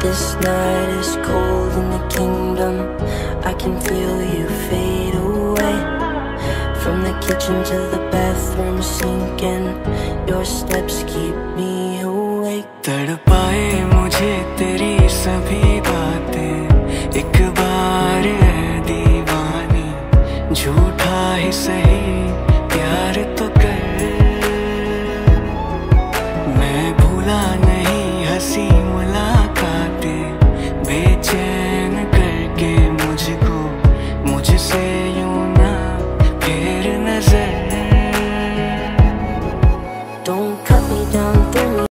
This night is cold in the kingdom. I can feel you fade away. From the kitchen to the bathroom sinking Your steps keep me awake. तड़पाए मुझे तेरी सभी बातें। एक बार दीवानी